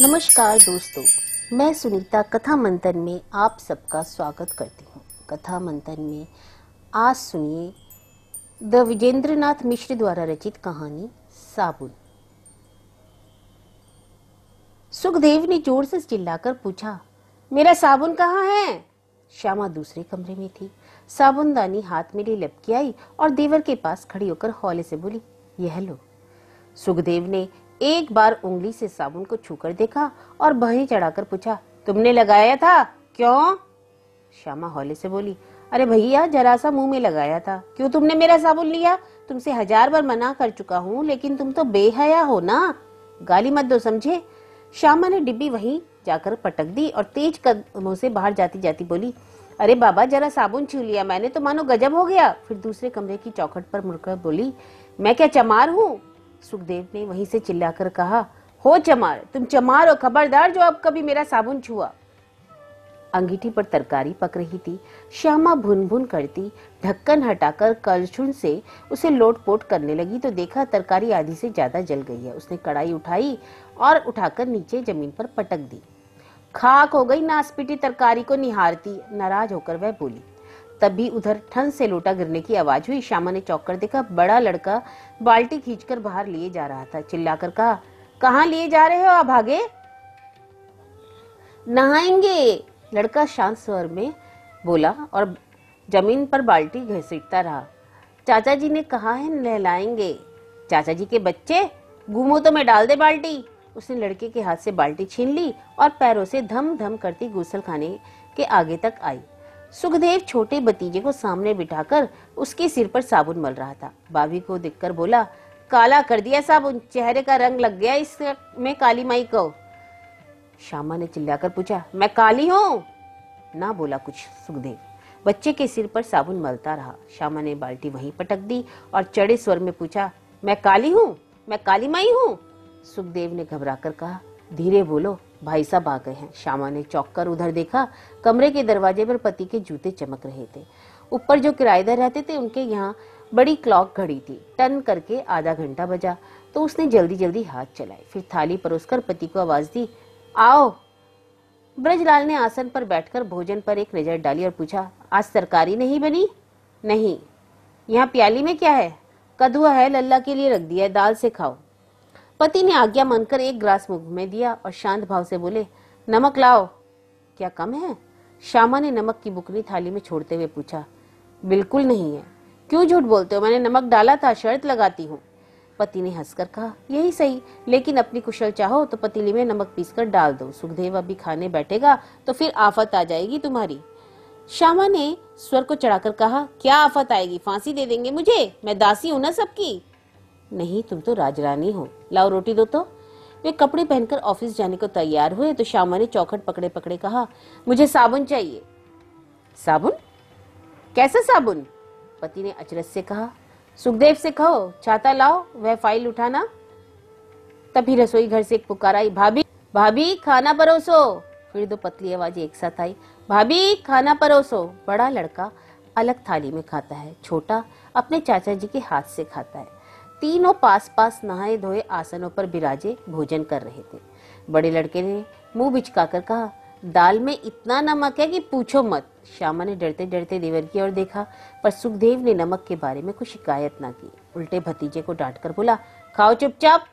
नमस्कार दोस्तों, मैं सुनीता कथा मंथन में आप सबका स्वागत करती हूँ। कथा मंथन में आज सुनिए द विजेंद्रनाथ मिश्र द्वारा रचित कहानी, साबुन। सुखदेव ने ज़ोर से चिल्लाकर पूछा, मेरा साबुन कहाँ है? श्यामा दूसरे कमरे में थी। साबुनदानी हाथ में ले लपकी आई और देवर के पास खड़ी होकर हौले से बोली, यह लो। सुखदेव ने एक बार उंगली से साबुन को छूकर देखा और बहें चढ़ाकर पूछा, तुमने लगाया था? क्यों? श्यामा हौले से बोली, अरे भैया, जरा सा मुँह में लगाया था। क्यों तुमने मेरा साबुन लिया? तुमसे हज़ार बार मना कर चुका हूँ, लेकिन तुम तो बेहया हो ना। गाली मत दो, समझे? श्यामा ने डिब्बी वहीं जाकर पटक दी और तेज कदमों से बाहर जाती जाती बोली, अरे बाबा, जरा साबुन छू लिया मैंने तो मानो गजब हो गया। फिर दूसरे कमरे की चौखट पर मुड़कर बोली, मैं क्या चमार हूँ? सुखदेव ने वहीं से चिल्लाकर कहा, हो चमार, तुम चमार हो खबरदार जो अब कभी मेरा साबुन छुआ. अंगीठी पर तरकारी पक रही थी, श्यामा भुन भुन करती, ढक्कन हटाकर कलछुन से उसे लोट पोट करने लगी तो देखा तरकारी आधी से ज़्यादा जल गई है। उसने कढ़ाई उठाई और उठाकर नीचे ज़मीन पर पटक दी। खाक हो गई नासपीटी तरकारी को निहारती, नाराज़ होकर वह बोली तभी उधर ठन से लोटा गिरने की आवाज़ हुई। श्यामा ने चौक कर देखा, बड़ा लड़का बाल्टी खींचकर बाहर लिए जा रहा था। चिल्लाकर कहा, कहाँ लिए जा रहे हो आप भागे? नहाएँगे। लड़का शांत स्वर में बोला और ज़मीन पर बाल्टी घसीटता रहा। चाचा जी ने कहा है नहलाएँगे। चाचा जी के बच्चे, घूमो तो मैं डाल दे बाल्टी। उसने लड़के के हाथ से बाल्टी छीन ली और पैरों से धम धम करती गुसल खाने के आगे तक आई। सुखदेव छोटे भतीजे को सामने बिठाकर उसके सिर पर साबुन मल रहा था। भाभी को देखकर बोला, काला कर दिया साबुन, चेहरे का रंग लग गया इसमें काली माई को। श्यामा ने चिल्लाकर पूछा, मैं काली हूँ? ना बोला कुछ सुखदेव। बच्चे के सिर पर साबुन मलता रहा। श्यामा ने बाल्टी वहीं पटक दी और चढ़े स्वर में पूछा, मैं काली हूँ? मैं काली माई हूँ? सुखदेव ने घबराकर कहा, धीरे बोलो भाई साहब आ गए हैं। श्यामा ने चौक कर उधर देखा, कमरे के दरवाजे पर पति के जूते चमक रहे थे। ऊपर जो किराएदार रहते थे, उनके यहाँ बड़ी क्लॉक घड़ी थी। टन करके आधा घंटा बजा तो उसने जल्दी जल्दी हाथ चलाए। फिर थाली परोसकर पति को आवाज़ दी, आओ। ब्रजलाल ने आसन पर बैठकर भोजन पर एक नज़र डाली और पूछा, आज तरकारी नहीं बनी? नहीं। यहाँ प्याली में क्या है? कदुआ है, लल्ला के लिए रख दिया है, दाल से खाओ। पति ने आज्ञा मानकर एक ग्लास मुँह में दिया और शांत भाव से बोले, नमक लाओ। क्या कम है? श्यामा ने नमक की बुकनी थाली में छोड़ते हुए पूछा, बिल्कुल नहीं है। क्यों झूठ बोलते हो? मैंने नमक डाला था, शर्त लगाती हूँ। पति ने हंसकर कहा, यही सही, लेकिन अपनी कुशल चाहो तो पतीली में नमक पीसकर डाल दो। सुखदेव अभी खाने बैठेगा तो फिर आफत आ जाएगी तुम्हारी। श्यामा ने स्वर को चढ़ाकर कहा, क्या आफत आएगी? फांसी दे देंगे मुझे? मैं दासी हूँ ना सबकी? नहीं, तुम तो राजरानी हो। लाओ रोटी दो तो। वे कपड़े पहनकर ऑफ़िस जाने को तैयार हुए तो श्यामा ने चौखट पकड़े पकड़े कहा, मुझे साबुन चाहिए। साबुन? कैसा साबुन? पति ने अचरज से कहा, सुखदेव से कहो, छाता लाओ, वह फ़ाइल उठाना। तभी रसोई घर से एक पुकार आई, भाभी भाभी, खाना परोसो। फिर दो पतली आवाज़ एक साथ आई, भाभी, खाना परोसो। बड़ा लड़का अलग थाली में खाता है, छोटा अपने चाचा जी के हाथ से खाता है। तीनों पास पास नहाए धोए आसनों पर बिराजे भोजन कर रहे थे। बड़े लड़के ने मुँह बिचकाकर कहा, दाल में इतना नमक है कि पूछो मत। श्यामा ने डरते डरते देवर की ओर देखा, पर सुखदेव ने नमक के बारे में कुछ शिकायत ना की। उल्टे भतीजे को डांट कर बोला, खाओ चुपचाप।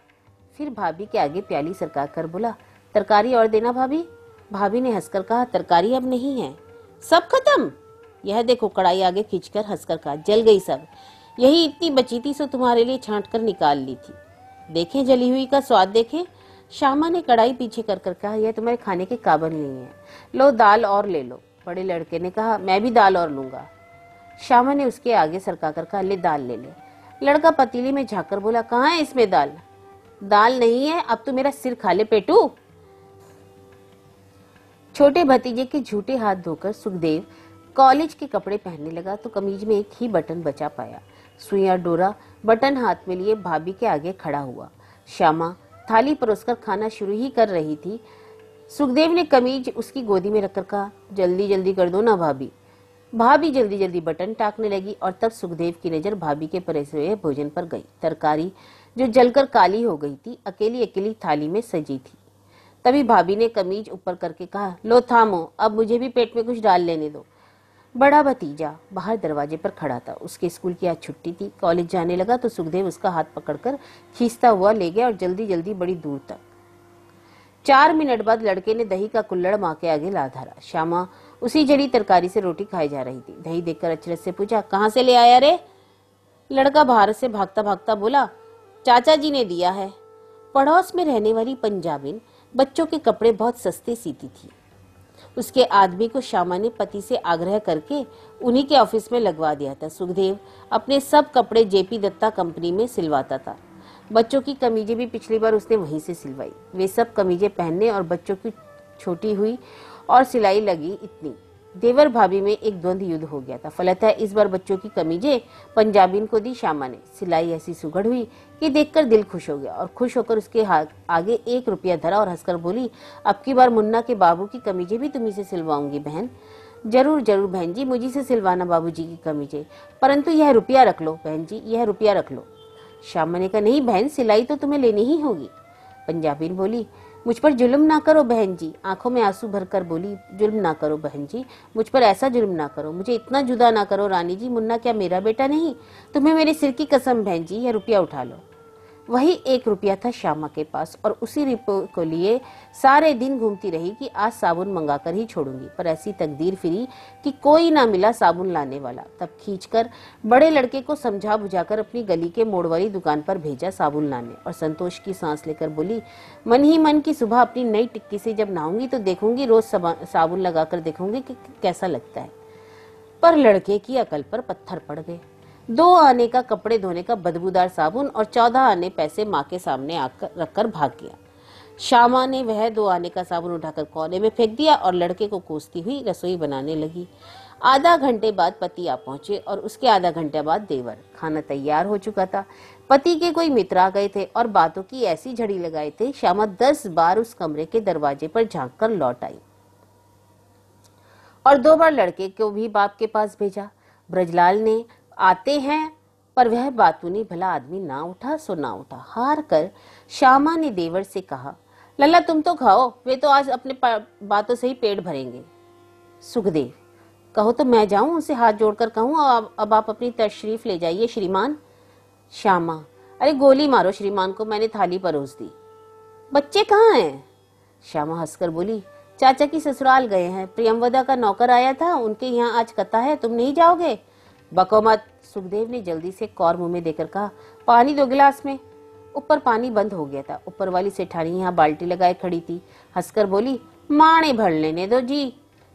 फिर भाभी के आगे प्याली सरका कर बोला, तरकारी और देना भाभी? भाभी ने हंसकर कहा, तरकारी अब नहीं है। सब खत्म। यह देखो, कढ़ाई आगे खींचकर हंसकर कहा, जल गई सब। यही इतनी बची थी सो तुम्हारे लिए छांट कर निकाल ली थी। देखें, जली हुई का स्वाद देखें। श्यामा ने कढ़ाई पीछे कर कर कहा, यह तुम्हारे खाने के काबल नहीं है। लो, दाल और ले लो। बड़े लड़के ने कहा, मैं भी दाल और लूँगा। श्यामा ने उसके आगे सरका कर कहा, ले, दाल ले ले। लड़का पतीली में झाकर बोला, कहाँ है इसमें दाल? दाल नहीं है, अब तो मेरा सिर खा ले पेटू। छोटे भतीजे के झूठे हाथ धोकर सुखदेव कॉलेज के कपड़े पहनने लगा तो कमीज में एक ही बटन बचा पाया। सुइया डोरा बटन हाथ में लिए भाभी के आगे खड़ा हुआ। श्यामा थाली परोसकर खाना शुरू ही कर रही थी। सुखदेव ने कमीज उसकी गोदी में रखकर कहा, जल्दी जल्दी कर दो ना भाभी। भाभी जल्दी जल्दी बटन टाकने लगी और तब सुखदेव की नज़र भाभी के परेसे हुए भोजन पर गई। तरकारी, जो जलकर काली हो गई थी, अकेली अकेली थाली में सजी थी। तभी भाभी ने कमीज ऊपर करके कहा, लो, थामो, अब मुझे भी पेट में कुछ डाल लेने दो। बड़ा भतीजा बाहर दरवाजे पर खड़ा था। उसके स्कूल की आज छुट्टी थी। कॉलेज जाने लगा तो सुखदेव उसका हाथ पकड़कर खींचता हुआ ले गया और जल्दी जल्दी बड़ी दूर तक। चार मिनट बाद लड़के ने दही का कुल्लड़ माँ के आगे ला धरा। श्यामा उसी जड़ी तरकारी से रोटी खाई जा रही थी। दही देखकर अचरज से पूछा, कहाँ से ले आया रे? लड़का बाहर से भागता भागता बोला, चाचा जी ने दिया है। पड़ोस में रहने वाली पंजाबिन बच्चों के कपड़े बहुत सस्ते सीती थी। उसके आदमी को श्यामा ने पति से आग्रह करके उन्हीं के ऑफ़िस में लगवा दिया था। सुखदेव अपने सब कपड़े जेपी दत्ता कंपनी में सिलवाता था। बच्चों की कमीजें भी पिछली बार उसने वहीं से सिलवाई। वे सब कमीजें पहनने और बच्चों की छोटी हुई और सिलाई लगी इतनी। देवर भाभी में एक द्वंद युद्ध हो गया था। फलतः इस बार बच्चों की कमीजें पंजाबीन को दी श्यामा ने सिलाई ऐसी सुगढ़ हुई कि देखकर दिल खुश हो गया और खुश होकर उसके हाथ आगे एक रुपया धरा और हंसकर बोली, अब की बार मुन्ना के बाबू की कमीजें भी तुम्ही से सिलवाऊँगी बहन। ज़रूर ज़रूर बहन जी, मुझी से सिलवाना बाबू जी की कमीजें परंतु यह रुपया रख लो बहन जी, यह रुपया रख लो। श्यामा ने कहा नहीं बहन, सिलाई तो तुम्हें लेनी ही होगी। पंजाबीन बोली मुझ पर जुल्म ना करो बहन जी। आँखों में आँसू भरकर बोली, जुल्म ना करो बहन जी। मुझ पर ऐसा जुल्म ना करो। मुझे इतना जुदा ना करो। रानी जी, मुन्ना क्या मेरा बेटा नहीं? तुम्हें मेरे सिर की कसम बहन जी, यह रुपया उठा लो। वही एक रुपया था श्यामा के पास और उसी रुपये को लिए सारे दिन घूमती रही कि आज साबुन मंगाकर ही छोड़ूँगी। पर ऐसी तकदीर फिरी कि कोई ना मिला साबुन लाने वाला। तब खींचकर बड़े लड़के को समझा बुझाकर अपनी गली के मोड़ वाली दुकान पर भेजा साबुन लाने और संतोष की सांस लेकर बोली, मन ही मन की सुबह अपनी नई टिक्की से जब नहाऊँगी तो देखूँगी, रोज साबुन लगाकर देखूँगी कि कैसा लगता है। पर लड़के की अकल पर पत्थर पड़ गए। दो आने का कपड़े धोने का बदबूदार साबुन और चौदह आने पैसे माँ के सामने आकर रखकर भाग गया। श्यामा ने वह दो आने का साबुन उठाकर कोने में फेंक दिया और लड़के को कोसती हुई रसोई बनाने लगी। आधा घंटे बाद पति आ पहुँचे और उसके आधा घंटे बाद देवर। खाना तैयार हो चुका था। पति के कोई मित्र आ गए थे और बातों की ऐसी झड़ी लगाए थे, श्यामा दस बार उस कमरे के दरवाजे पर झाँक कर लौट आई। और दो बार लड़के को भी बाप के पास भेजा। ब्रजलाल ने आते हैं पर वह बातूनी भला आदमी ना उठा सो ना उठा। हार कर श्यामा ने देवर से कहा लल्ला तुम तो खाओ वे तो आज अपने बातों से ही पेट भरेंगे। सुखदेव कहो तो मैं जाऊँ उनसे हाथ जोड़कर कहूँ अब, अब आप अपनी तशरीफ़ ले जाइए श्रीमान। श्यामा अरे गोली मारो श्रीमान को मैंने थाली परोस दी। बच्चे कहाँ हैं? श्यामा हंसकर बोली चाचा की ससुराल गए हैं प्रियमवदा का नौकर आया था उनके यहाँ आज कथा है तुम नहीं जाओगे? बको मत सुखदेव ने जल्दी से कौर मुँह में देकर कहा, पानी दो गिलास में। ऊपर पानी बंद हो गया था। ऊपर वाली सेठानी यहाँ बाल्टी लगाए खड़ी थी। हंसकर बोली, माणे भर लेने दो जी।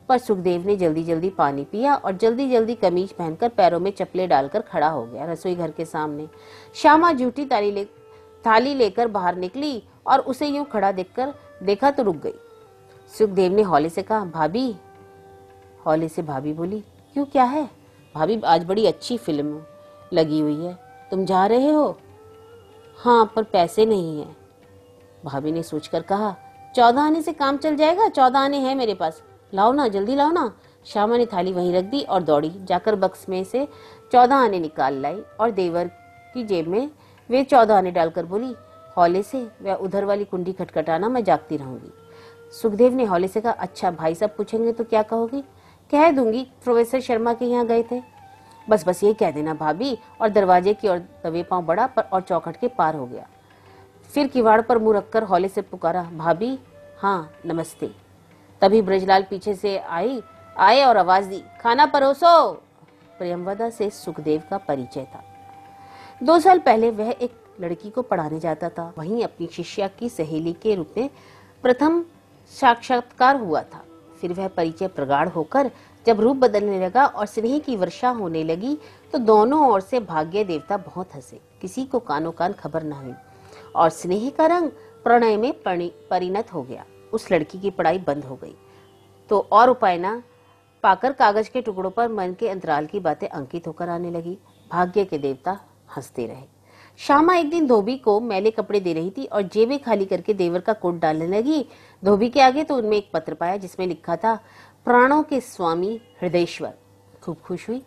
पर सुखदेव ने जल्दी जल्दी पानी पिया और जल्दी जल्दी कमीज पहनकर पैरों में चपले डालकर खड़ा हो गया रसोई घर के सामने। श्यामा जूठी ताली ले, थाली लेकर बाहर निकली और उसे यूँ खड़ा देखकर देखा तो रुक गई। सुखदेव ने हौले से कहा, भाभी? हौले से भाभी बोली, क्यों क्या है? भाभी, आज बड़ी अच्छी फ़िल्म लगी हुई है। तुम जा रहे हो? हाँ पर पैसे नहीं है। भाभी ने सोचकर कहा, चौदह आने से काम चल जाएगा? चौदह आने हैं मेरे पास। लाओ ना, जल्दी लाओ ना। श्यामा ने थाली वहीं रख दी और दौड़ी। जाकर बक्स में से चौदह आने निकाल लाई और देवर की जेब में वे चौदह आने डालकर बोली, हौले से वह उधर वाली कुंडी खटखटाना मैं जागती रहूँगी। सुखदेव ने हौले से कहा अच्छा भाई सब पूछेंगे तो क्या कहोगी? कह दूँगी, प्रोफेसर शर्मा के यहाँ गए थे। बस बस ये कह देना भाभी, और दरवाजे की ओर दबे पाँव बड़ा पर और चौखट के पार हो गया। फिर किवाड़ पर मुँह रखकर हौले से पुकारा, भाभी हाँ नमस्ते। तभी ब्रजलाल पीछे से आई, आए और आवाज़ दी, खाना परोसो। प्रियमवदा से सुखदेव का परिचय था। दो साल पहले वह एक लड़की को पढ़ाने जाता था। वहीं अपनी शिष्या की सहेली के रूप में प्रथम साक्षात्कार हुआ था। फिर वह परिचय प्रगाढ़ होकर जब रूप बदलने लगा और स्नेह की वर्षा होने लगी तो दोनों ओर से भाग्य देवता बहुत हंसे। किसी को कानो कान खबर न हुई। और स्नेह का रंग प्रणय में परिणत हो गया। उस लड़की की पढ़ाई बंद हो गई। तो और उपाय ना? पाकर कागज़ के टुकड़ों पर मन के अंतराल की बातें अंकित होकर आने लगी। भाग्य के देवता हँसते रहे। श्यामा एक दिन धोबी को मैले कपड़े दे रही थी और जेबे खाली करके देवर का कोट डालने लगी। धोबी के आगे तो उनमें एक पत्र पाया जिसमें लिखा था, प्राणों के स्वामी हृदयेश्वर। खूब खुश हुई।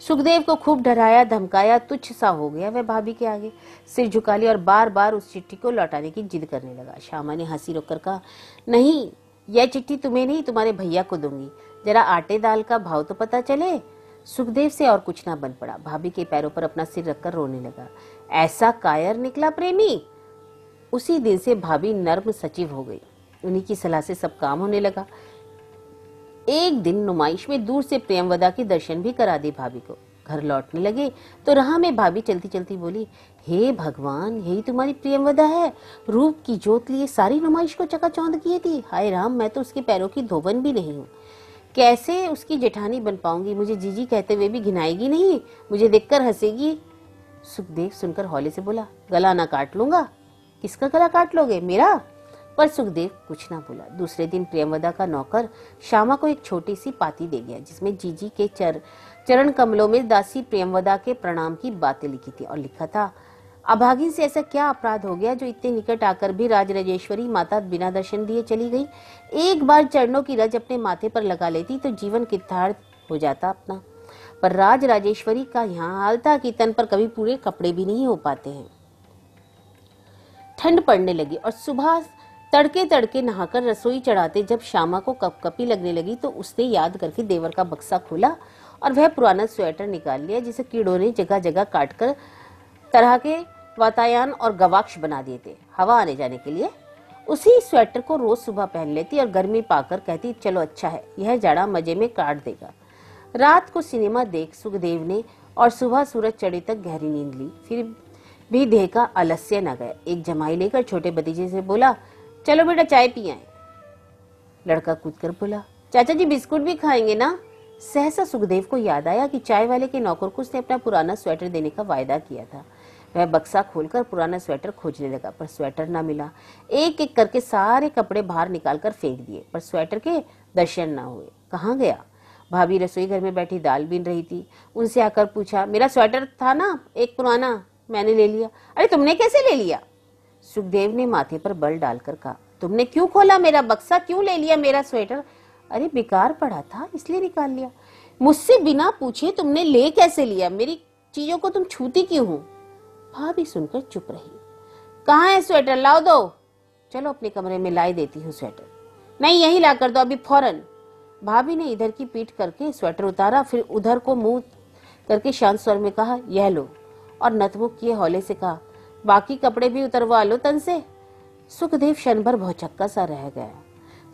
सुखदेव को खूब डराया, धमकाया, तुच्छ सा हो गया वह भाभी के आगे। सिर झुका लिया और बार बार उस चिट्ठी को लौटाने की जिद करने लगा। श्यामा ने हँसी रोककर कहा, नहीं, यह चिट्ठी तुम्हें नहीं, तुम्हारे भैया को दूँगी। जरा आटे दाल का भाव तो पता चले? सुखदेव से और कुछ ना बन पड़ा। भाभी के पैरों पर अपना सिर रखकर रोने लगा। ऐसा कायर निकला प्रेमी? उसी दिन से भाभी नर्म सचिव हो गई। उन्हीं की सलाह से सब काम होने लगा। एक दिन नुमाइश में दूर से प्रेमवदा के दर्शन भी करा दी भाभी को। घर लौटने लगे तो राह में भाभी चलती चलती बोली, हे hey भगवान, यही तुम्हारी प्रियमवदा है? रूप की जोत लिए सारी नुमाइश को चकाचौंध किए थी हाय राम, मैं तो उसके पैरों की धोबन भी नहीं हूँ। कैसे उसकी जेठानी बन पाऊँगी? मुझे जीजी कहते हुए भी घिनाएगी नहीं? मुझे देखकर हंसेगी? सुखदेव सुनकर हौले से बोला, गला ना काट लूँगा? किसका गला काट लोगे? मेरा? पर सुखदेव कुछ ना बोला। दूसरे दिन प्रेमवदा का नौकर श्यामा को एक छोटी सी पाती दे गया, जिसमें जीजी के चर, चरण कमलों में दासी प्रेमवदा के प्रणाम की बातें लिखी थी और लिखा था अभागिन से ऐसा क्या अपराध हो गया जो इतने निकट आकर भी राज राजेश्वरी माता बिना दर्शन दिए चली गई? एक बार चरणों की रज अपने माथे पर लगा लेती तो जीवन किताड़ हो जाता अपना। पर राज राजेश्वरी का यहाँ हाल था कि तन पर कभी पूरे कपड़े भी नहीं हो पाते हैं। ठंड पड़ने लगी और सुबह तड़के तड़के नहाकर रसोई चढ़ाते जब श्यामा को कपकपी लगने लगी तो उसने याद करके देवर का बक्सा खोला और वह पुराना स्वेटर निकाल लिया, जिसे कीड़ों ने जगह जगह काटकर तरह के वातायन और गवाक्ष बना दिए थे हवा आने जाने के लिए। उसी स्वेटर को रोज सुबह पहन लेती और गर्मी पाकर कहती, चलो अच्छा है, यह जाड़ा मज़े में काट देगा। रात को सिनेमा देख सुखदेव ने और सुबह सूरज चढ़े तक गहरी नींद ली। फिर भी देह का आलस्य न गया। एक जमाई लेकर छोटे भतीजे से बोला चलो बेटा चाय पिए लड़का कूद कर बोला, चाचा जी बिस्कुट भी खाएँगे ना? सहसा सुखदेव को याद आया कि चाय वाले के नौकर को उसने अपना पुराना स्वेटर देने का वायदा किया था। वह बक्सा खोलकर पुराना स्वेटर खोजने लगा, पर स्वेटर ना मिला। एक एक करके सारे कपड़े बाहर निकालकर फेंक दिए, पर स्वेटर के दर्शन ना हुए। कहाँ गया? भाभी रसोई घर में बैठी दाल बीन रही थी। उनसे आकर पूछा, मेरा स्वेटर था ना, एक पुराना? मैंने ले लिया। अरे, तुमने कैसे ले लिया? सुखदेव ने माथे पर बल डालकर कहा, तुमने क्यों खोला मेरा बक्सा? क्यों ले लिया मेरा स्वेटर? अरे, बेकार पड़ा था, इसलिए निकाल लिया। मुझसे बिना पूछे तुमने ले कैसे लिया? मेरी चीज़ों को तुम छूती क्यों हो? भाभी सुनकर चुप रही। कहा है स्वेटर? लाओ दो। चलो, अपने कमरे में लाई देती हूँ स्वेटर। नहीं, यही ला कर दो, अभी फ़ौरन। भाभी ने इधर की पीठ करके स्वेटर उतारा, फिर उधर को मुँह करके शांत स्वर में कहा, यह लो। और नतमुख किए हौले से कहा बाकी कपड़े भी उतरवा लो तन से। सुखदेव क्षण भर भौचक्का सा रह गया।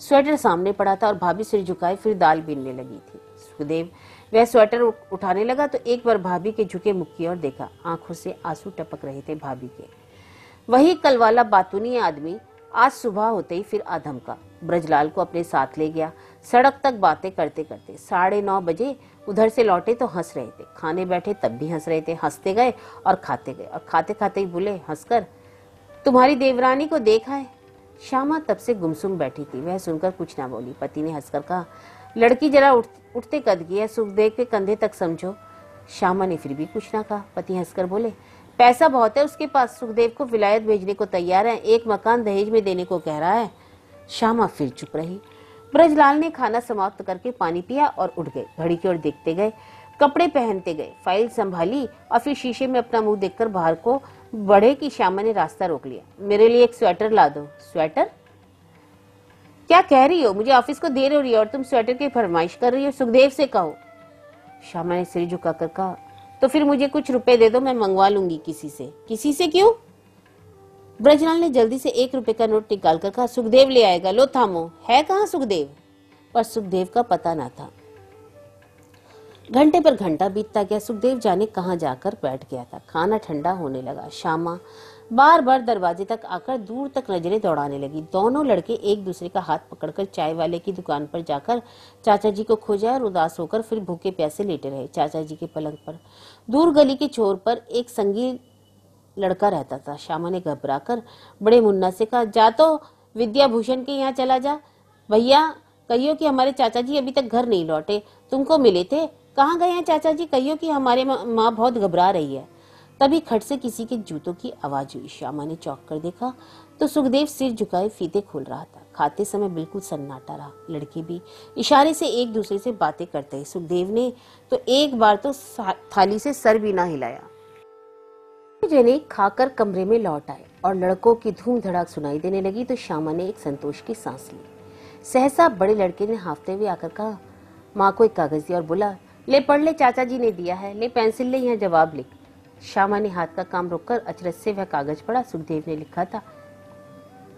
स्वेटर सामने पड़ा था और भाभी सिर झुकाए फिर दाल बीनने लगी थी। सुखदेव, वह स्वेटर उठाने लगा तो एक बार भाभी के झुके मुख की ओर देखा। आँखों से आँसू टपक रहे थे भाभी के। वही कल वाला बातूनी आदमी आज सुबह होते ही फिर आधम का। ब्रजलाल को अपने साथ ले गया। सड़क तक बातें करते करते साढ़े नौ बजे उधर से लौटे तो हंस रहे थे। खाने बैठे तब भी हंस रहे थे। हँसते गए और खाते गए और खाते खाते ही बोले हंसकर तुम्हारी देवरानी को देखा है? श्यामा तब से गुमसुम बैठी थी। वह सुनकर कुछ ना बोली। पति ने हंसकर कहा लड़की जरा उठ, उठते कद की है? सुखदेव के कंधे तक समझो। श्यामा ने फिर भी कुछ ना कहा। पति हंसकर बोले पैसा बहुत है उसके पास। सुखदेव को विलायत भेजने को तैयार है। एक मकान दहेज में देने को कह रहा है। श्यामा फिर चुप रही। ब्रजलाल ने खाना समाप्त करके पानी पिया और उठ गए। घड़ी की ओर देखते गए, कपड़े पहनते गए, फ़ाइल संभाली और फिर शीशे में अपना मुँह देखकर बाहर को बढ़े कि श्यामा ने रास्ता रोक लिया। मेरे लिए एक स्वेटर ला दो। स्वेटर? क्या कह रही हो? मुझे ऑफ़िस को देर हो रही है और तुम स्वेटर की फरमाइश कर रही हो। सुखदेव से कहो। श्यामा ने सिर झुकाकर कहा तो फिर मुझे कुछ रुपए दे दो, मैं मंगवा लूँगी किसी से। किसी से क्यों? ब्रजलाल ने जल्दी से एक रुपए का नोट निकाल कर कहा, सुखदेव ले आएगा। लो, थामो। है कहाँ सुखदेव? पर सुखदेव का पता ना था। घंटे पर घंटा बीतता गया। सुखदेव जाने कहाँ जाकर बैठ गया था। खाना ठंडा होने लगा। श्यामा बार बार दरवाजे तक आकर दूर तक नज़रें दौड़ाने लगी। दोनों लड़के एक दूसरे का हाथ पकड़कर चाय वाले की दुकान पर जाकर चाचा जी को खोजा और उदास होकर फिर भूखे प्यासे लेटे रहे। चाचा जी के पलंग पर दूर गली के छोर पर एक संगीत लड़का रहता था। श्यामा ने घबरा कर बड़े मुन्ना से कहा, जा तो विद्याभूषण के यहाँ चला जा। भैया, कहियो कि हमारे चाचा जी अभी तक घर नहीं लौटे। तुमको मिले थे? कहाँ गए हैं चाचा जी कहियो कि हमारे माँ बहुत घबरा रही है। तभी खट से किसी के जूतों की आवाज़ हुई। श्यामा ने चौक कर देखा तो सुखदेव सिर झुकाए फीते खोल रहा था। खाते समय बिल्कुल सन्नाटा रहा। लड़के भी इशारे से एक दूसरे से बातें करते। सुखदेव ने तो एक बार तो थाली से सर भी ना हिलाया। जने खाकर कमरे में लौट आए और लड़कों की धूम धड़ाक सुनाई देने लगी तो श्यामा ने एक संतोष की सांस ली। सहसा बड़े लड़के ने हाफते हुए आकर कहा, माँ को एक कागज़ दिया और बोला, ले पढ़ ले, चाचा जी ने दिया है, ले पेंसिल ले, यहाँ जवाब लिख श्यामा ने हाथ का काम रोककर अचरज से वह कागज़ पढ़ा, सुखदेव ने लिखा था,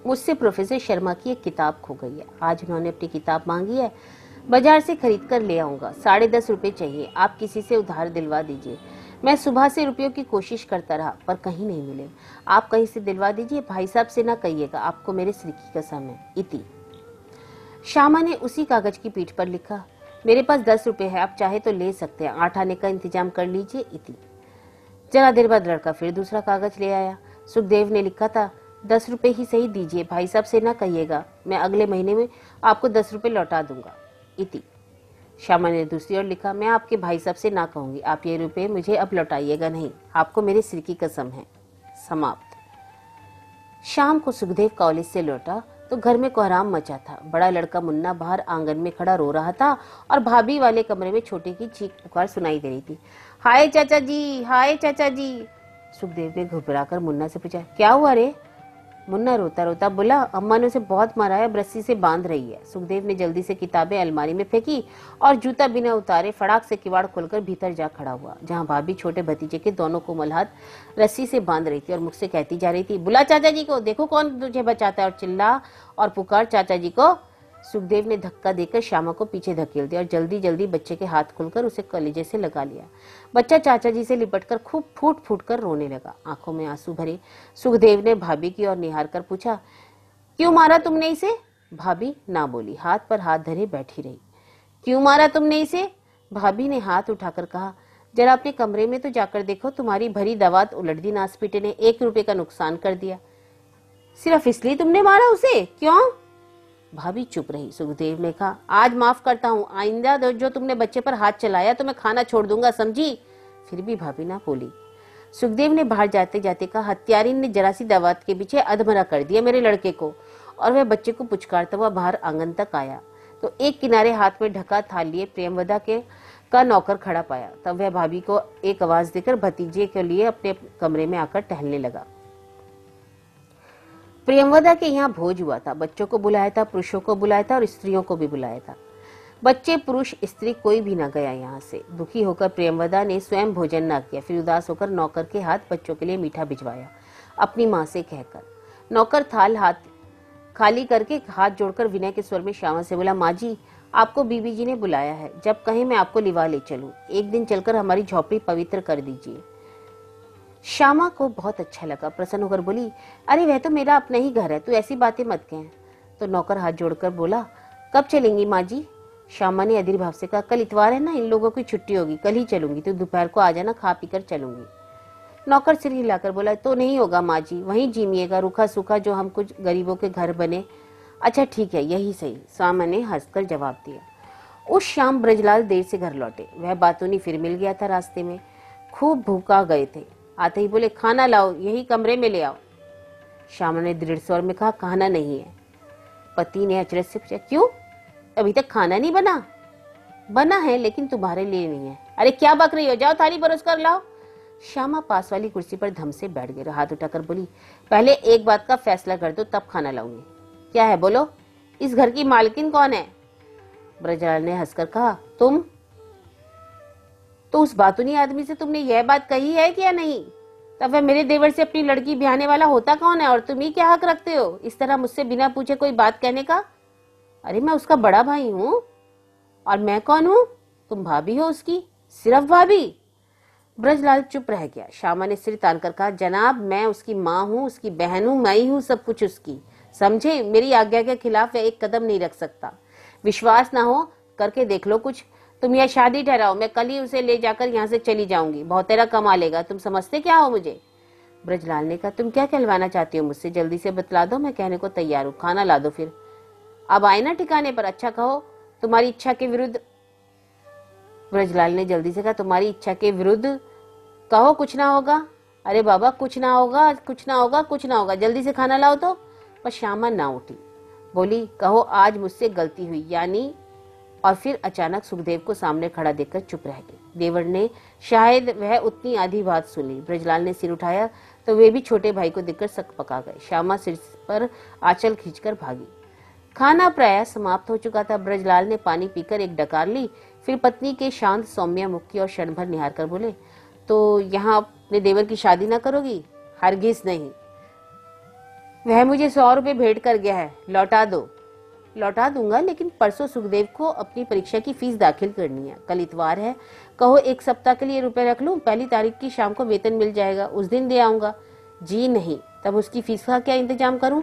मुझसे प्रोफेसर शर्मा की एक किताब खो गई है। आज उन्होंने अपनी किताब मांगी है, बाज़ार से खरीद कर ले आऊँगा, साढ़े दस रुपए चाहिए, आप किसी से उधार दिलवा दीजिए। मैं सुबह से रुपयों की कोशिश करता रहा, पर कहीं नहीं मिले। आप कहीं से दिलवा दीजिए, भाई साहब से ना कहिएगा, आपको मेरे श्री की कसम है, इति। श्यामा ने उसी कागज़ की पीठ पर लिखा, मेरे पास दस रुपए है, आप चाहे तो ले सकते हैं, आठ आने का इंतज़ाम कर लीजिए, इति। जरा देर बाद लड़का फिर दूसरा कागज़ ले आया। सुखदेव ने लिखा था, दस रुपये ही सही दीजिए, भाई साहब से ना कहिएगा, मैं अगले महीने में आपको दस रुपए लौटा दूँगा, इति। श्यामा ने दूसरी ओर लिखा, मैं आपके भाई साहब से ना कहूँगी। आप ये रुपये मुझे अब लौटाइएगा नहीं। आपको मेरे सिर की कसम है। समाप्त। शाम को सुखदेव कॉलेज से लौटा तो घर में कोहराम मचा था। बड़ा लड़का मुन्ना बाहर आँगन में खड़ा रो रहा था और भाभी वाले कमरे में छोटे की चीख पुकार सुनाई दे रही थी। हाय चाचा जी, हाय चाचा जी। सुखदेव ने घबरा कर मुन्ना से पूछा, क्या हुआ रे? मुन्ना रोता रोता बोला, अम्मा ने उसे बहुत मारा है रस्सी से बाँध रही है। सुखदेव ने जल्दी से किताबें अलमारी में फेंकी और जूता बिना उतारे फड़ाक से किवाड़ खोलकर भीतर जा खड़ा हुआ, जहाँ भाभी छोटे भतीजे के दोनों को मलहत रस्सी से बाँध रही थी और मुझसे कहती जा रही थी, बुला चाचा जी को, देखो कौन तुझे बचाता है और चिल्ला और पुकार चाचा जी को सुखदेव ने धक्का देकर श्यामा को पीछे धकेल दिया और जल्दी जल्दी बच्चे के हाथ खुलकर उसे कलेजे से लगा लिया। बच्चा चाचा जी से लिपटकर खूब फूट फूट कर रोने लगा। आँखों में आँसू भरे। सुखदेव ने भाभी की ओर निहार कर पूछा, क्यों मारा तुमने इसे? भाभी ना बोली, हाथ पर हाथ धरे बैठी रही। क्यों मारा तुमने इसे? भाभी ने हाथ उठाकर कहा, जरा अपने कमरे में तो जाकर देखो, तुम्हारी भरी दवात उलट दी नासपीटे ने। एक रुपए का नुकसान कर दिया। सिर्फ़ इसलिए तुमने मारा उसे? क्यों? भाभी चुप रही। सुखदेव ने कहा, आज माफ़ करता हूँ, आइंदा जो तुमने बच्चे पर हाथ चलाया तो मैं खाना छोड़ दूँगा, समझी? फिर भी भाभी ना बोली। सुखदेव ने बाहर जाते जाते कहा, हत्यारी ने जरा सी दवात के पीछे अधमरा कर दिया मेरे लड़के को, और वह बच्चे को पुचकारता हुआ बाहर आँगन तक आया। तो एक किनारे हाथ में ढका थाल लिए प्रेमवदा के, का नौकर खड़ा पाया। तब वह भाभी को एक आवाज़ देकर भतीजे के लिए अपने कमरे में आकर टहलने लगा। प्रियंवदा के यहाँ भोज हुआ था। बच्चों को बुलाया था, पुरुषों को बुलाया था और स्त्रियों को भी बुलाया था। बच्चे, पुरुष, स्त्री कोई भी न गया यहाँ से। दुखी होकर प्रेमवदा ने स्वयं भोजन न किया। फिर उदास होकर नौकर के हाथ बच्चों के लिए मीठा भिजवाया। अपनी माँ से कहकर। नौकर थाल हाथ खाली करके हाथ जोड़कर विनय के स्वर में श्यामा से बोला, माँ जी, आपको बीबी जी ने बुलाया है। जब कहीं मैं आपको लिवा ले चलूँ। एक दिन चलकर हमारी झोपड़ी पवित्र कर दीजिए। श्यामा को बहुत अच्छा लगा। प्रसन्न होकर बोली, अरे, वह तो मेरा अपना ही घर है, तू ऐसी बातें मत कह। तो नौकर हाथ जोड़कर बोला, कब चलेंगी माँ जी श्यामा ने अधीर भाव से कहा, कल इतवार है ना, इन लोगों की छुट्टी होगी, कल ही चलूँगी तो दोपहर को आ जाना, खा पी कर चलूँगी। नौकर सिर हिलाकर बोला तो नहीं होगा माँ जी वहीं जीमिएगा रूखा सूखा जो हम कुछ गरीबों के घर बने। अच्छा ठीक है, यही सही, श्यामा ने हंसकर जवाब दिया। उस शाम ब्रजलाल देर से घर लौटे। वह बातूनी फिर मिल गया था रास्ते में। खूब भूखा गए थे। आते ही बोले, खाना लाओ, यही कमरे में ले आओ। श्यामा ने दृढ़ स्वर में कहा, खाना नहीं है। पति ने अचरज से पूछा, क्यों? अभी तक खाना नहीं बना? बना है, लेकिन तुम्हारे लिए नहीं है। अरे, क्या बक रही हो? जाओ थाली बरोस कर लाओ। श्यामा पास वाली कुर्सी पर धम से बैठ गई हाथ उठाकर बोली, पहले एक बात का फैसला कर दो, तब खाना लाऊँगी। क्या है? बोलो, इस घर की मालकिन कौन है? ब्रजलाल ने हंसकर कहा, तुम तो उस बातुनी आदमी से तुमने यह बात कही है कि या नहीं? तब वह मेरे देवर से अपनी लड़की ब्याहने वाला होता कौन है और तुम ही क्या हक रखते हो इस तरह मुझसे बिना पूछे कोई बात कहने का? अरे मैं उसका बड़ा भाई हूँ। और मैं कौन हूँ? तुम भाभी हो उसकी। सिर्फ़ भाभी। ब्रजलाल चुप रह गया। श्यामा ने सिर तान कर कहा, जनाब, मैं उसकी माँ हूँ, उसकी बहन हूँ, मैं ही हूँ सब कुछ उसकी। समझे? मेरी आज्ञा के खिलाफ वह एक कदम नहीं रख सकता। विश्वास ना हो, करके देख लो कुछ। तुम यह शादी ठहराओ, मैं कल ही उसे ले जाकर यहाँ से चली जाऊँगी। बहुत तेरा कमा लेगा। तुम समझते क्या हो मुझे? ब्रजलाल ने कहा, तुम क्या कहलवाना चाहती हो मुझसे? जल्दी से बतला दो, मैं कहने को तैयार हूँ। खाना ला दो फिर। अब आए ना ठिकाने पर अच्छा कहो, तुम्हारी इच्छा के विरुद्ध ब्रजलाल ने जल्दी से कहा, तुम्हारी इच्छा के विरुद्ध कहो, कुछ ना होगा। अरे बाबा, कुछ ना होगा, कुछ ना होगा, कुछ ना होगा। जल्दी से खाना लाओ तो पर श्यामा ना उठी। बोली, कहो, आज मुझसे गलती हुई। यानी और फिर अचानक सुखदेव को सामने खड़ा देखकर चुप रह गई। देवर ने शायद वह उतनी आधी बात सुनी। ब्रजलाल ने सिर उठाया तो वे भी छोटे भाई को देखकर सक पका गए। श्यामा सिर पर आंचल खींचकर भागी। खाना प्राय समाप्त हो चुका था। ब्रजलाल ने पानी पीकर एक डकार ली। फिर पत्नी के शांत, सौम्य मुख की और क्षण भर निहार कर बोले तो यहाँ अपने देवर की शादी ना करोगी? हरगिज नहीं। वह मुझे सौ रुपए भेंट कर गया है। लौटा दो। लौटा दूँगा, लेकिन परसों सुखदेव को अपनी परीक्षा की फ़ीस दाखिल करनी है। कल इतवार है। कहो, एक सप्ताह के लिए रुपए रख लूँ? पहली तारीख की शाम को वेतन मिल जाएगा। उस दिन दे आऊँगा। जी नहीं। तब उसकी फ़ीस का क्या इंतज़ाम करूँ?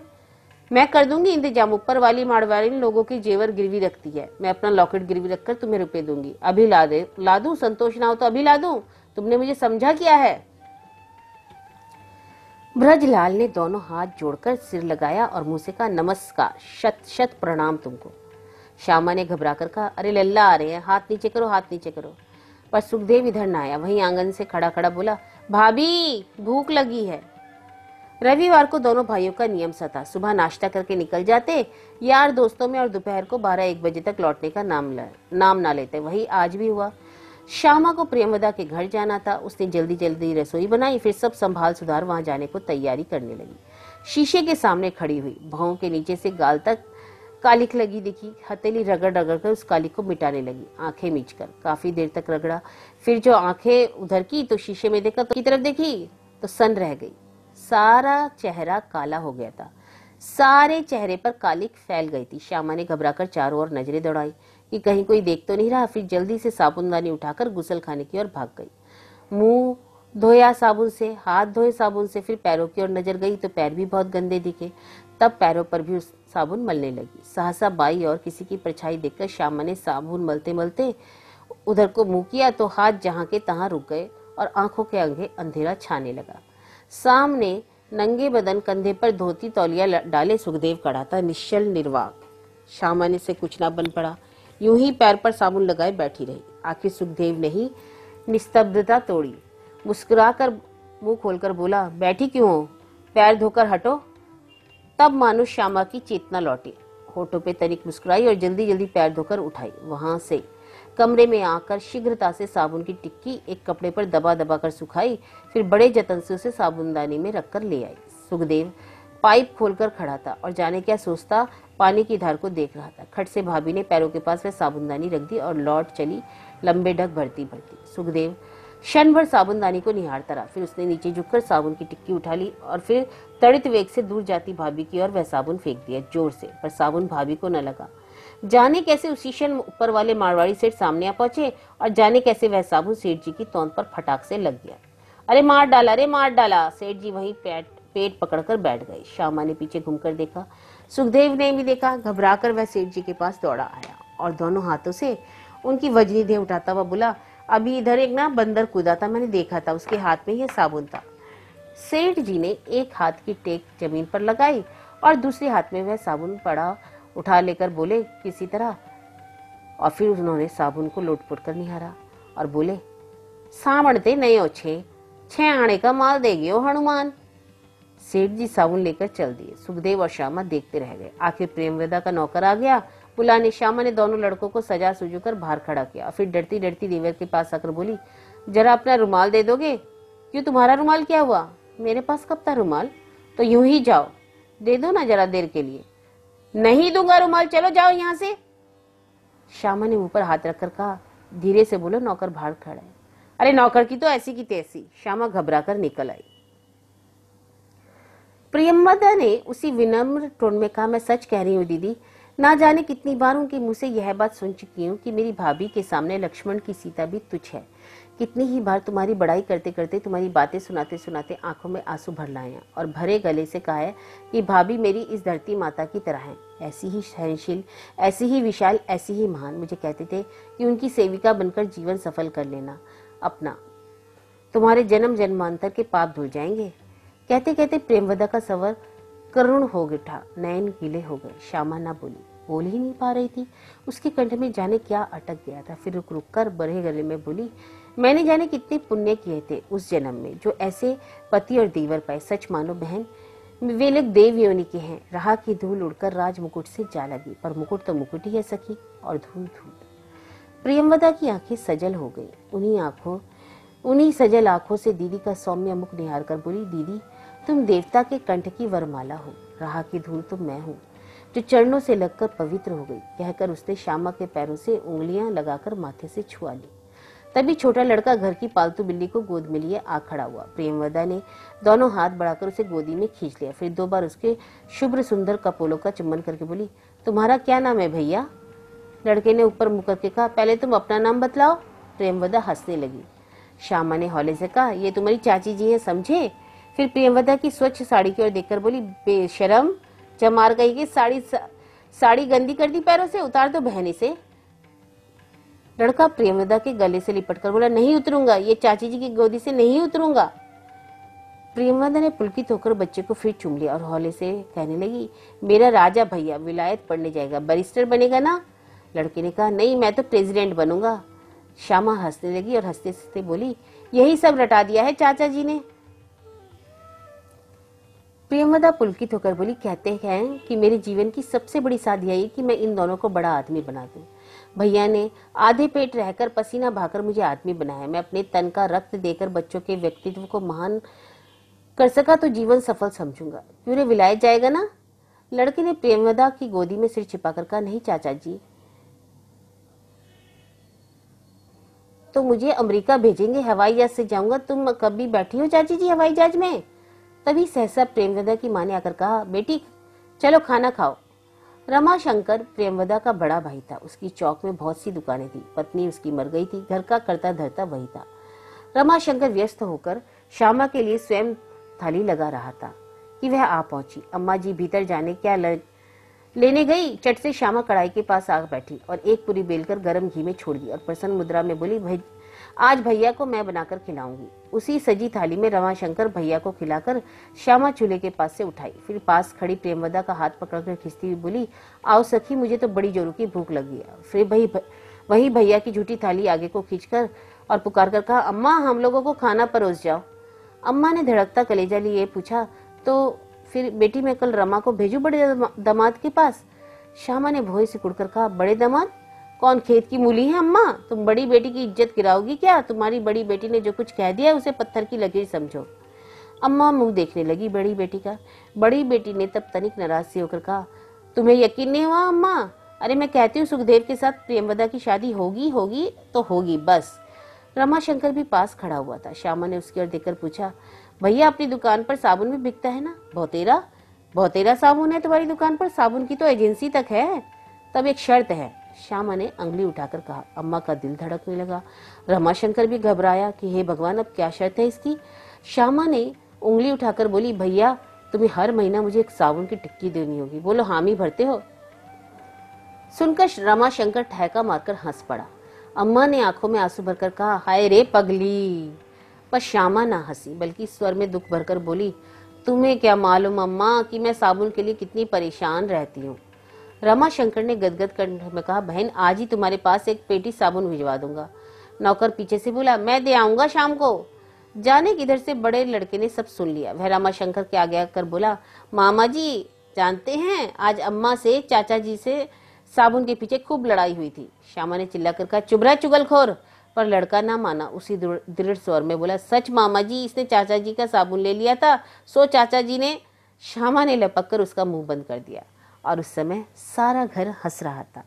मैं कर दूँगी इंतज़ाम। ऊपर वाली माड़वाड़ी लोगों की जेवर गिरवी रखती है। मैं अपना लॉकेट गिरवी रखकर तुम्हें रुपए दूँगी। अभी ला दे, ला दू? संतोष ना हो तो अभी ला दू? तुमने मुझे समझा क्या है? ब्रजलाल ने दोनों हाथ जोड़कर सिर लगाया और मुँह से कहा, नमस्कार, शत शत प्रणाम तुमको। श्यामा ने घबरा कर कहा, अरे लल्ला आ रहे हैं हाथ नीचे करो, हाथ नीचे करो। पर सुखदेव इधर न आया, वहीं आँगन से खड़ा खड़ा बोला, भाभी, भूख लगी है। रविवार को दोनों भाइयों का नियम सा था, सुबह नाश्ता करके निकल जाते, यार दोस्तों में और दोपहर को बारह एक बजे तक लौटने का नाम नाम ना लेते, वही आज भी हुआ। श्यामा को प्रेमदा के घर जाना था। उसने जल्दी जल्दी रसोई बनाई, फिर सब संभाल सुधार वहाँ जाने को तैयारी करने लगी। शीशे के सामने खड़ी हुई भावों के नीचे से गाल तक कालिक लगी दिखी। हथेली रगड़ रगड़ कर उस कालिक को मिटाने लगी, आँखें मीचकर काफ़ी देर तक रगड़ा, फिर जो आँखें उधर की तो शीशे में देखा तो की तरफ़ देखी तो सन रह गई। सारा चेहरा काला हो गया था। सारे चेहरे पर कालिक फैल गई थी। श्यामा ने घबराकर चारों ओर नज़रें दौड़ाई। कि कहीं कोई देख तो नहीं रहा, फिर जल्दी से साबुनदानी उठाकर गुसल खाने की ओर भाग गई। मुँह धोया साबुन से, हाथ धोए साबुन से, फिर पैरों की ओर नज़र गई तो पैर भी बहुत गंदे दिखे। तब पैरों पर भी साबुन मलने लगी। सहसा बाई और किसी की परछाई देखकर श्यामा ने साबुन मलते मलते उधर को मुँह किया तो हाथ जहाँ के तहां रुक गए और आँखों के आगे अंधेरा छाने लगा। सामने नंगे बदन कंधे पर धोती तौलिया डाले सुखदेव कड़ा था निश्चल निर्वाक। श्यामा ने से कुछ ना बन पड़ा। यूँ ही पैर पर साबुन लगाए बैठी रही। आखिर सुखदेव ने ही निस्तब्धता तोड़ी। मुस्कुराकर मुँह खोलकर बोला, बैठी क्यों हो? पैर धोकर हटो। तब मानो श्यामा की चेतना लौटी। होठों पे तनिक मुस्कुराई और जल्दी जल्दी पैर धोकर उठाई। वहाँ से कमरे में आकर शीघ्रता से साबुन की टिक्की, एक कपड़े पर दबा दबा कर सुखाई, फिर बड़े जतन से उसे साबुनदानी में रखकर ले आई। सुखदेव पाइप खोलकर खड़ा था और जाने क्या सोचता पानी की धार को देख रहा था। खट से भाभी ने पैरों के पास वह साबुनदानी रख दी और लौट चली, लंबे ढक भरती भरती। सुखदेव क्षण भर साबुनदानी को निहारता रहा। फिर उसने नीचे झुककर साबुन की टिक्की उठा ली और फिर तड़ित वेग से दूर जाती भाभी की ओर वह साबुन फेंक दिया, ज़ोर से। पर साबुन भाभी को न लगा। जाने कैसे उसी क्षण ऊपर वाले मारवाड़ी सेठ सामने आ पहुँचे और जाने कैसे वह साबुन सेठ जी की तौंद पर फटाक से लग गया। अरे मार डाला, अरे मार डाला। सेठ जी वहीं पेट पेट पकड़कर बैठ गए। श्यामा ने पीछे घूमकर देखा। सुखदेव ने भी देखा घबरा कर वह सेठ जी के पास दौड़ा आया और दोनों हाथों से उनकी वजनी देह उठाता हुआ बोला, अभी इधर एक ना बंदर कूदा था, मैंने देखा था, उसके हाथ में यह साबुन था। सेठ जी ने एक हाथ की टेक ज़मीन पर लगाई और दूसरे हाथ में वह साबुन पड़ा, उठा लेकर बोले, किसी तरह। और फिर उन्होंने साबुन को लोटपुट कर निहारा और बोले सामणते नहीं हो छे आने का माल देगी ओ हनुमान। सेठ जी साबुन लेकर चल दिए। सुखदेव और श्यामा देखते रह गए। आखिर प्रेमवेदा का नौकर आ गया। बुलाने श्यामा ने दोनों लड़कों को सजा सुजू कर बाहर खड़ा किया फिर डरती डरती देवर के पास आकर बोली, जरा अपना रुमाल दे दोगे? क्यों तुम्हारा रुमाल क्या हुआ? मेरे पास कब था रुमाल? तो यूँ ही जाओ। दे दो ना जरा देर के लिए। नहीं दूँगा रुमाल, चलो जाओ यहाँ से। श्यामा ने ऊपर हाथ रखकर कहा, धीरे से बोलो, नौकर बाहर खड़ा है। अरे, नौकर की तो ऐसी की तैसी। श्यामा घबरा कर निकल आई। प्रियमदा ने उसी विनम्र टोन में कहा, मैं सच कह रही हूँ दीदी, ना जाने कितनी बार उनके मुँह से यह बात सुन चुकी हूँ कि मेरी भाभी के सामने लक्ष्मण की सीता भी तुच्छ है। कितनी ही बार तुम्हारी बड़ाई करते करते तुम्हारी बातें सुनाते सुनाते आँखों में आँसू भर लाए और भरे गले से कहा है कि भाभी मेरी इस धरती माता की तरह है। ऐसी ही सहनशील, ऐसी ही विशाल, ऐसी ही महान मुझे कहते थे कि उनकी सेविका बनकर जीवन सफल कर लेना अपना। तुम्हारे जन्म जन्मांतर के पाप धुल जाएँगे। कहते कहते प्रेमवदा का सवर करुण हो उठा नयन गीले हो गए। श्यामा ना बोली, बोल ही नहीं पा रही थी। उसके कंठ में जाने क्या अटक गया था? फिर रुक रुक कर बड़े गले में बोली, मैंने जाने कितने पुण्य किए थे उस जन्म में, जो ऐसे पति और दीवर पाए। सच मानो बहन वे लोग देव योनि के हैं। राह की धूल उड़कर राज मुकुट से जा लगी, पर मुकुट तो मुकुट ही है सखी, और धूल धूल। प्रियमवदा की आँखें सजल हो गई। उन्हीं आँखों, उन्हीं सजल आँखों से दीदी का सौम्य मुख निहार कर बोली, दीदी तुम देवता के कंठ की वरमाला हो, राह की धूल तो मैं हूँ, जो चरणों से लगकर पवित्र हो गई, कहकर उसने श्यामा के पैरों से उंगलियाँ लगाकर माथे से छुआ ली। तभी छोटा लड़का घर की पालतू बिल्ली को गोद में लिए आ खड़ा हुआ। प्रेमवदा ने दोनों हाथ बढ़ाकर उसे गोदी में खींच लिया। फिर दो बार उसके शुभ्र सुंदर कपोलों का चुम्बन करके बोली, तुम्हारा क्या नाम है भैया? लड़के ने ऊपर मुँह करके कहा, पहले तुम अपना नाम बतलाओ। प्रेमवदा हंसने लगी। श्यामा ने हौले से कहा, ये तुम्हारी चाची जी है, समझे? फिर प्रेमवदा की स्वच्छ साड़ी की ओर देखकर बोली, बेशरम, चमार गई कि साड़ी साड़ी गंदी कर दी पैरों से, उतार दो बहने से लड़का प्रेमदा के गले से लिपट कर बोला, नहीं उतरूँगा, ये चाची जी की गोदी से नहीं उतरूँगा। प्रेमवदा ने पुलकित होकर बच्चे को फिर चूम लिया और हौले से कहने लगी, मेरा राजा भैया, विलायत पढ़ने जाएगा, बैरिस्टर बनेगा ना? लड़के ने कहा, नहीं, मैं तो प्रेसिडेंट बनूँगा। श्यामा हंसने लगी और हँसते हँसते बोली, यही सब रटा दिया है चाचा जी ने। प्रियमदा पुलकित होकर बोली, कहते हैं कि मेरे जीवन की सबसे बड़ी साधि यही कि मैं इन दोनों को बड़ा आदमी बना दूँ। भैया ने आधे पेट रहकर पसीना भाकर मुझे आदमी बनाया। मैं अपने तन का रक्त देकर बच्चों के व्यक्तित्व को महान कर सका तो जीवन सफल समझूँगा। क्यों विलायत जाएगा ना? लड़के ने प्रेमदा की गोदी में सिर छिपाकर कहा, नहीं चाचा जी तो मुझे अमेरिका भेजेंगे, हवाई जहाज़ से जाऊँगा। तुम कभी बैठी हो चाची जी हवाई जहाज़ में? तभी सहसा प्रेमवदा की माँ ने आकर कहा, बेटी, चलो खाना खाओ। रमा शंकर प्रेमवदा का बड़ा भाई था। उसकी चौक में बहुत सी दुकानें थी। पत्नी उसकी मर गई थी। घर का करता धरता वही था। रमा शंकर व्यस्त होकर श्यामा के लिए स्वयं थाली लगा रहा था कि वह आ पहुँची। अम्मा जी भीतर जाने क्या लग... लेने गई? चट से श्यामा कढ़ाई के पास आ बैठी और एक पूरी बेलकर गर्म घी में छोड़ दी और प्रसन्न मुद्रा में बोली, भाई आज भैया को मैं बनाकर खिलाऊँगी। उसी सजी थाली में रमाशंकर भैया को खिलाकर श्यामा चूल्हे के पास से उठाई। फिर पास खड़ी प्रेमवदा का हाथ पकड़कर खिंचती हुई बोली, आओ सखी, मुझे तो बड़ी जोरों की भूख लगी है। फिर भाई वही भैया की झूठी थाली आगे को खींचकर और पुकार कर कहा, अम्मा, हम लोगों को खाना परोस जाओ। अम्मा ने धड़कता कलेजा लिए पूछा तो फिर बेटी मैं कल रमा को भेजू बड़े दमाद के पास? श्यामा ने भोई से कुड़कर कहा, बड़े दामाद? कौन खेत की मूली है, अम्मा? तुम बड़ी बेटी की इज़्ज़त गिराओगी क्या? तुम्हारी बड़ी बेटी ने जो कुछ कह दिया उसे पत्थर की लकीर समझो। अम्मा मुँह देखने लगी बड़ी बेटी का। बड़ी बेटी ने तब तनिक नाराज़ से होकर कहा, तुम्हें यकीन नहीं हुआ, अम्मा? अरे, मैं कहती हूँ, सुखदेव के साथ प्रेमवदा की शादी होगी होगी तो होगी, बस। रमाशंकर भी पास खड़ा हुआ था। श्यामा ने उसकी ओर देखकर पूछा, भैया, अपनी दुकान पर साबुन भी बिकता है ना? बहुतेरा? बहुतेरा साबुन है तुम्हारी दुकान पर? साबुन की तो एजेंसी तक है। तब एक शर्त है श्यामा ने अंगली उठाकर कहा, अम्मा का दिल धड़कने लगा। रमाशंकर भी घबराया कि, हे भगवान, अब क्या शर्त है इसकी? श्यामा ने उंगली उठाकर बोली, भैया, तुम्हें हर महीना मुझे एक साबुन की टिक्की देनी होगी। बोलो, हामी भरते हो? सुनकर रमाशंकर ठहका मारकर हंस पड़ा। अम्मा ने आँखों में आँसू भरकर कहा, हाय रे पगली! पर श्यामा ना हँसी, बल्कि स्वर में दुख भरकर बोली, तुम्हें क्या मालूम, अम्मा, कि मैं साबुन के लिए कितनी परेशान रहती हूँ? रमा शंकर ने गदगद कंठ में कहा, बहन, आज ही तुम्हारे पास एक पेटी साबुन भिजवा दूँगा। नौकर पीछे से बोला, मैं दे आऊँगा शाम को। जाने किधर से बड़े लड़के ने सब सुन लिया। वह रामा शंकर के आगे आकर बोला, मामा जी, जानते हैं, आज अम्मा से, चाचा जी से साबुन के पीछे खूब लड़ाई हुई थी। श्यामा ने चिल्लाकर कहा चुबरा चुगलखोर। पर लड़का ना माना। उसी दृढ़ स्वर में बोला, सच मामा जी, इसने चाचा जी का साबुन ले लिया था, सो चाचा जी ने, श्यामा ने लपक कर उसका मुँह बंद कर दिया। और उस समय सारा घर हंस रहा था।